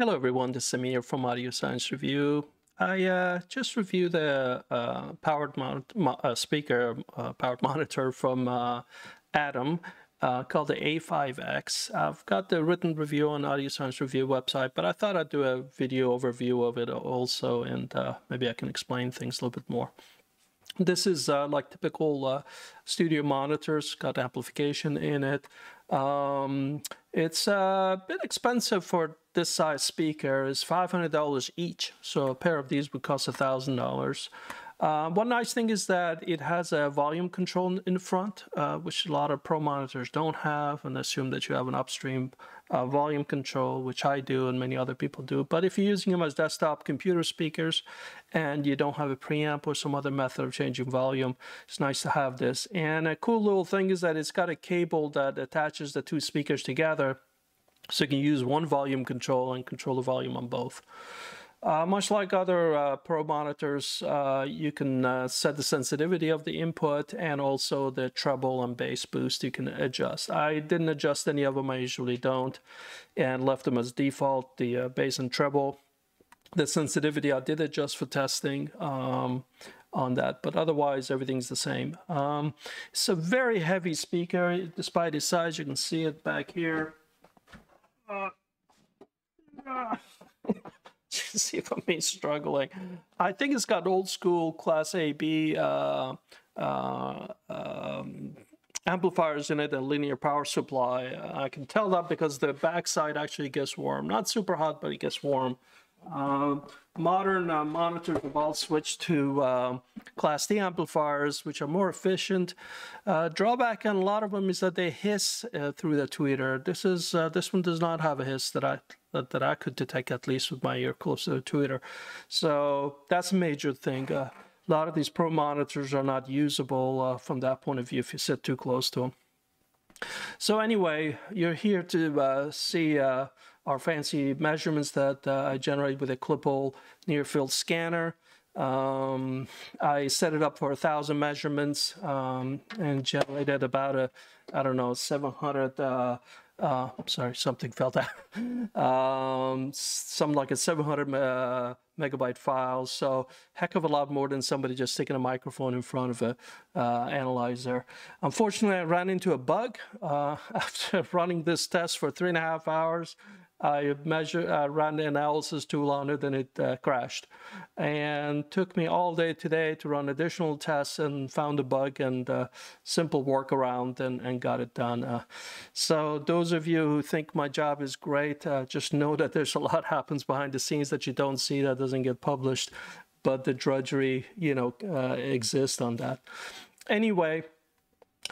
Hello everyone, this is Amir from Audio Science Review. I uh, just reviewed a uh, powered uh, speaker, uh, powered monitor from Adam called the A5X. I've got the written review on Audio Science Review website, but I thought I'd do a video overview of it also, and maybe I can explain things a little bit more. This is uh, like typical uh, studio monitors, got amplification in it. Um, it's uh, a bit expensive for this size speaker. It's $500 each, so a pair of these would cost $1,000. Uh, one nice thing is that it has a volume control in the front, uh, which a lot of pro monitors don't have, and assume that you have an upstream uh, volume control, which I do and many other people do. But if you're using them as desktop computer speakers and you don't have a preamp or some other method of changing volume, it's nice to have this. And a cool little thing is that it's got a cable that attaches the two speakers together, so you can use one volume control and control the volume on both. Uh, much like other uh, Pro monitors, uh, you can uh, set the sensitivity of the input and also the treble and bass boost you can adjust. I didn't adjust any of them, I usually don't, and left them as default, the uh, bass and treble. The sensitivity I did adjust for testing um, on that, but otherwise everything's the same. Um, it's a very heavy speaker, despite its size, you can see it back here. Uh, see if I'm struggling. I think it's got old school Class AB uh, uh, um, amplifiers in it and linear power supply. I can tell that because the backside actually gets warm. Not super hot, but it gets warm. Uh, modern uh, monitors have all switched to uh, Class D amplifiers, which are more efficient. Uh, drawback on a lot of them is that they hiss uh, through the tweeter. This is uh, this one does not have a hiss that I that, that I could detect at least with my ear close to the tweeter. So that's a major thing. a lot of these pro monitors are not usable from that point of view if you sit too close to them. So anyway, you're here to see our fancy measurements that uh, I generate with a Klippel near field scanner. Um, I set it up for a thousand measurements um, and generated about a, I don't know, 700 uh, uh, sorry, something fell down. um, something like a 700 uh, megabyte file. So heck of a lot more than somebody just sticking a microphone in front of a uh, analyzer. Unfortunately, I ran into a bug uh, after running this test for three and a half hours. I measured, uh, ran the analysis too on it and it uh, crashed. And took me all day today to run additional tests and found a bug and uh, simple workaround and, and got it done. Uh, so those of you who think my job is great, uh, just know that there's a lot happens behind the scenes that you don't see that doesn't get published, but the drudgery, you know, uh, exists on that. Anyway,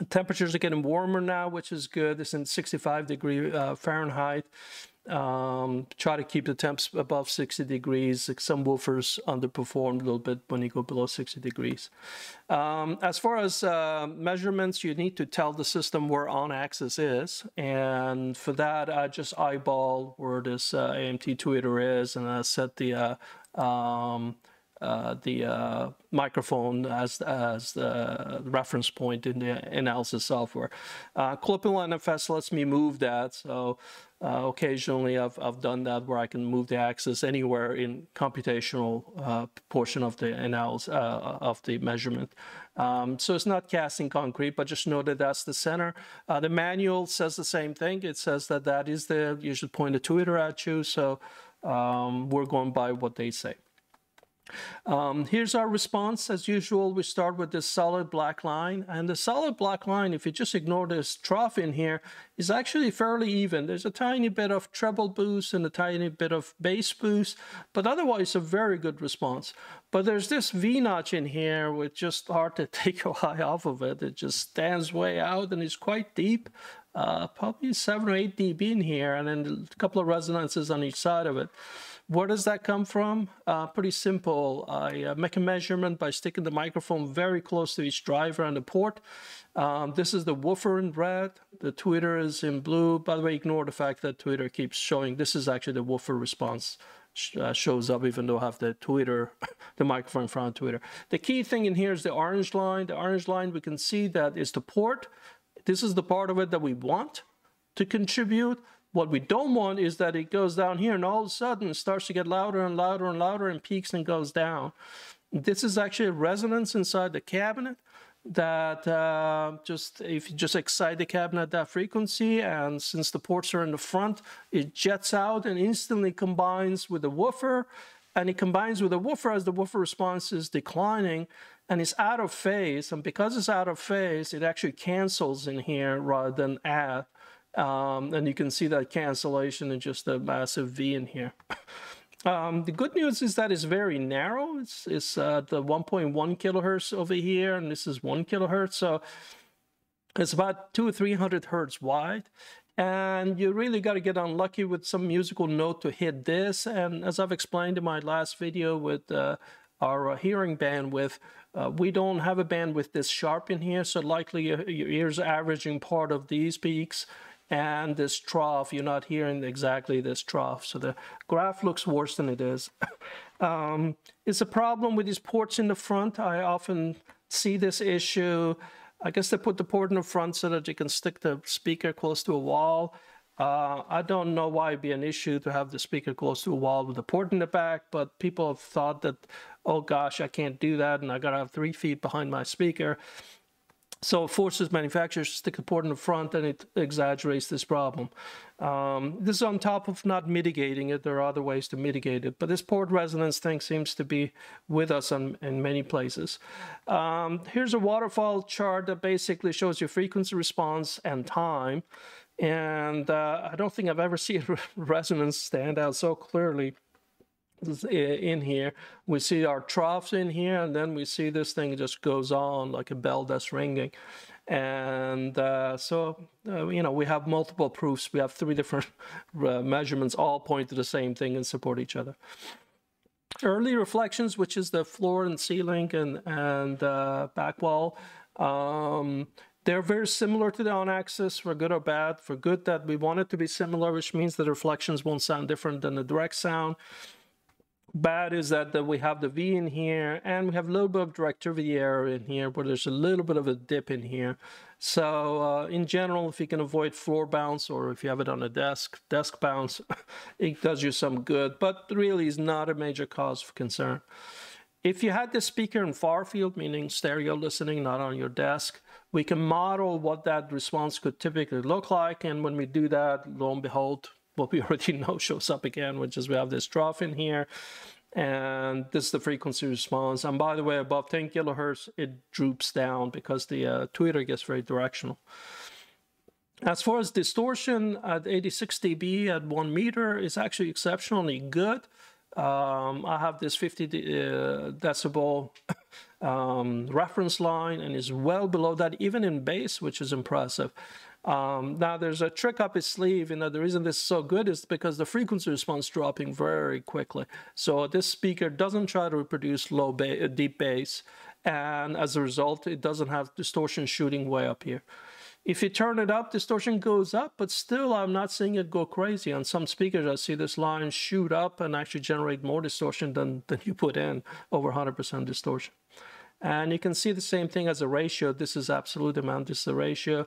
temperatures are getting warmer now, which is good. It's in 65 degree Fahrenheit. Um, try to keep the temps above 60 degrees. Like Some woofers underperform a little bit when you go below 60 degrees. Um, as far as uh, measurements, you need to tell the system where on axis is. And for that, I just eyeball where this uh, AMT tweeter is and I set the uh, um, uh, the uh, microphone as as the reference point in the analysis software. Uh, Klippel NFS lets me move that, so uh, occasionally I've, I've done that where I can move the axis anywhere in computational uh, portion of the analysis uh, of the measurement. Um, so it's not casting concrete, but just know that that's the center. The manual says the same thing. It says that that is the, you should point the tweeter at you. So um, we're going by what they say. Um, here's our response. As usual, we start with this solid black line. And the solid black line, if you just ignore this trough in here, is actually fairly even. There's a tiny bit of treble boost and a tiny bit of bass boost, but otherwise a very good response. But there's this V-notch in here, which just hard to take your eye off of it. It just stands way out and is quite deep. Uh, probably 7 or 8 dB in here, and then a couple of resonances on each side of it. Where does that come from? Uh, pretty simple. I uh, make a measurement by sticking the microphone very close to each driver and the port. Um, this is the woofer in red. The tweeter is in blue. By the way, ignore the fact that tweeter keeps showing. This is actually the woofer response uh, shows up even though I have the tweeter, the microphone in front of tweeter. The key thing in here is the orange line. The orange line, we can see that is the port. This is the part of it that we want to contribute What we don't want is that it goes down here and all of a sudden it starts to get louder and louder and louder and peaks and goes down. This is actually a resonance inside the cabinet that uh, just if you just excite the cabinet at that frequency and since the ports are in the front it jets out and instantly combines with the woofer and it combines with the woofer as the woofer response is declining and it's out of phase and because it's out of phase it actually cancels in here rather than add um, and you can see that cancellation in just a massive V in here Um, the good news is that it's very narrow. It's, it's uh, the 1.1 kilohertz over here, and this is one kilohertz. So it's about two or 300 hertz wide. And you really got to get unlucky with some musical note to hit this. And as I've explained in my last video with uh, our uh, hearing bandwidth, uh, we don't have a bandwidth this sharp in here, so likely your, your ear's averaging part of these peaks and this trough, you're not hearing exactly this trough. So the graph looks worse than it is. um, it's a problem with these ports in the front. I often see this issue. I guess they put the port in the front so that you can stick the speaker close to a wall. Uh, I don't know why it'd be an issue to have the speaker close to a wall with the port in the back, but people have thought that, oh gosh, I can't do that, and I gotta have three feet behind my speaker. So it forces manufacturers to stick the port in the front and it exaggerates this problem. Um, this is on top of not mitigating it. There are other ways to mitigate it. But this port resonance thing seems to be with us in, in many places. Um, here's a waterfall chart that basically shows your frequency response and time. And uh, I don't think I've ever seen resonance stand out so clearly in here. We see our troughs in here, and then we see this thing just goes on like a bell that's ringing. And uh, so, uh, you know, we have multiple proofs. We have three different uh, measurements, all point to the same thing and support each other. Early reflections, which is the floor and ceiling and, and uh, back wall, um, they're very similar to the on-axis for good or bad. For good that we want it to be similar, which means the reflections won't sound different than the direct sound bad is that, that we have the V in here and we have a little bit of directivity error in here where there's a little bit of a dip in here. So uh, in general, if you can avoid floor bounce or if you have it on a desk, desk bounce, it does you some good, but really is not a major cause of concern. If you had the speaker in far field, meaning stereo listening, not on your desk, we can model what that response could typically look like. And when we do that, lo and behold, what we already know shows up again, which is we have this trough in here, and this is the frequency response. And by the way, above 10 kilohertz, it droops down because the uh, tweeter gets very directional. As far as distortion at 86 dB at one meter is actually exceptionally good. Um, I have this 50 uh, decibel um, reference line and is well below that even in bass, which is impressive. Um, now there's a trick up his sleeve, You know, the reason this is so good is because the frequency response dropping very quickly. So this speaker doesn't try to reproduce low ba uh, deep bass, and as a result, it doesn't have distortion shooting way up here. If you turn it up, distortion goes up, but still I'm not seeing it go crazy. On some speakers, I see this line shoot up and actually generate more distortion than, than you put in, over 100% distortion. And you can see the same thing as a ratio. This is absolute amount, this is the ratio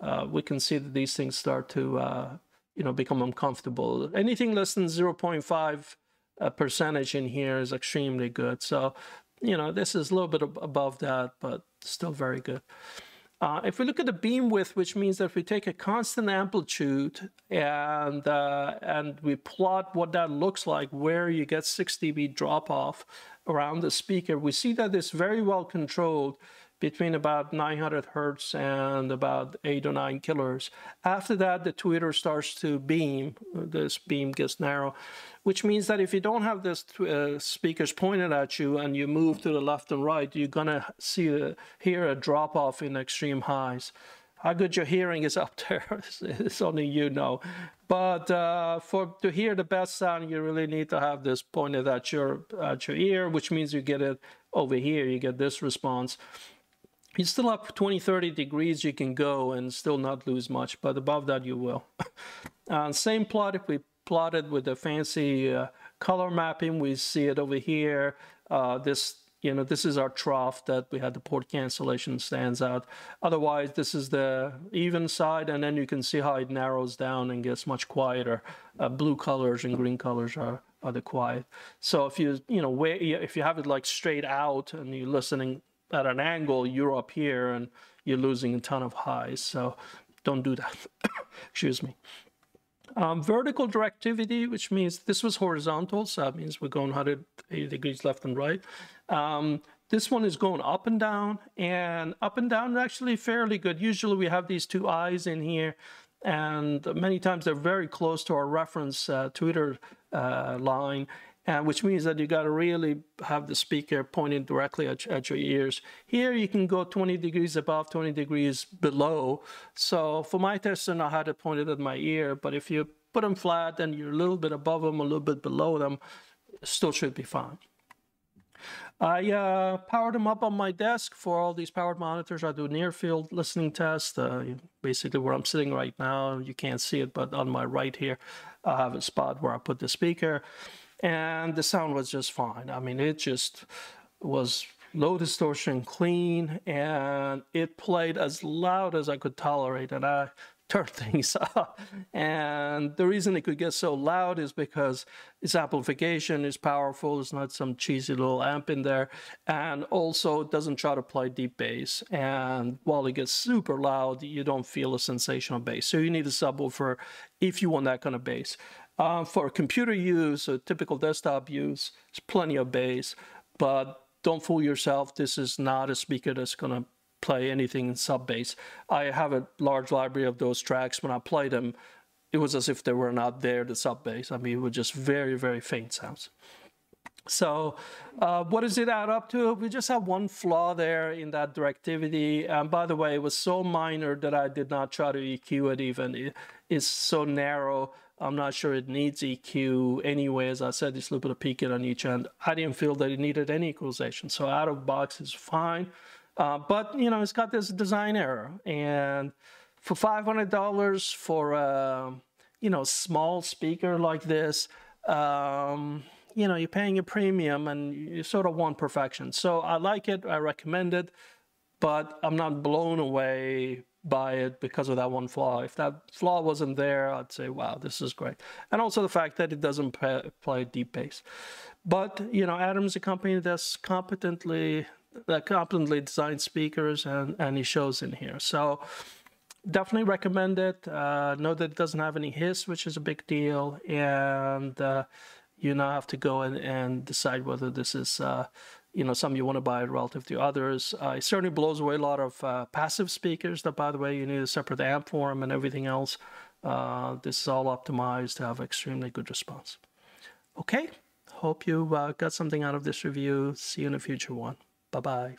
uh, we can see that these things start to uh, you know become uncomfortable. Anything less than 0.5 uh, percentage in here is extremely good. So you know this is a little bit above that, but still very good. Uh, if we look at the beam width, which means that if we take a constant amplitude and uh, and we plot what that looks like, where you get 6 dB drop off around the speaker, we see that it's very well controlled between about 900 hertz and about 8 or 9 kilohertz. After that, the tweeter starts to beam. This beam gets narrow, which means that if you don't have this uh, speakers pointed at you and you move to the left and right, you're going to see a, hear a drop off in extreme highs. How good your hearing is up there, it's only you know. But uh, for to hear the best sound, you really need to have this pointed at your at your ear, which means you get it over here. You get this response you still have 20, 30 degrees you can go and still not lose much, but above that you will. uh, same plot if we plotted with the fancy uh, color mapping, we see it over here. Uh, this you know, this is our trough that we had the port cancellation stands out. Otherwise, this is the even side, and then you can see how it narrows down and gets much quieter. Uh, blue colors and green colors are, are the quiet. So if you, you know, if you have it like straight out and you're listening at an angle, you're up here and you're losing a ton of highs. So don't do that. Excuse me. Um, vertical directivity, which means this was horizontal, so that means we're going 180 degrees left and right. Um, this one is going up and down, and up and down actually fairly good. Usually we have these two eyes in here, and many times they're very close to our reference uh, tweeter uh, line, uh, which means that you got to really have the speaker pointing directly at, at, your ears. Here you can go 20 degrees above, 20 degrees below. So for my testing, I had it pointed at my ear, but if you put them flat and you're a little bit above them, a little bit below them, still should be fine. I uh, powered them up on my desk for all these powered monitors. I do near field listening tests. Uh, basically, where I'm sitting right now, you can't see it, but on my right here, I have a spot where I put the speaker and the sound was just fine. I mean, it just was low distortion, clean, and it played as loud as I could tolerate, and I turned things up. And the reason it could get so loud is because its amplification is powerful. It's not some cheesy little amp in there. And also it doesn't try to play deep bass. And while it gets super loud, you don't feel a sensation of bass. So you need a subwoofer if you want that kind of bass. Uh, for computer use, a typical desktop use, there's plenty of bass, but don't fool yourself. This is not a speaker that's going to play anything in sub bass. I have a large library of those tracks. When I play them, it was as if they were not there, the sub bass. I mean, it was just very, very faint sounds. So uh, what does it add up to? We just have one flaw there in that directivity. And by the way, it was so minor that I did not try to EQ it even. It is so narrow I'm not sure it needs EQ anyway. As I said, this little bit of peaking on each end. I didn't feel that it needed any equalization. So out of box is fine. Uh, but, you know, it's got this design error. And for $500 for a, you know, small speaker like this, um, you know, you're paying a premium and you sort of want perfection. So I like it. I recommend it. But I'm not blown away by it because of that one flaw. If that flaw wasn't there, I'd say, wow, this is great. And also the fact that it doesn't play deep bass. But, you know, Adam's a company that's competently that competently designed speakers and, and he shows in here. So definitely recommend it. Uh, know that it doesn't have any hiss, which is a big deal. And uh, you now have to go and, and decide whether this is uh, you know, some you want to buy relative to others. Uh, it certainly blows away a lot of uh, passive speakers that, by the way, you need a separate amp for them and everything else. Uh, this is all optimized to have extremely good response. Okay, hope you uh, got something out of this review. See you in a future one. Bye-bye.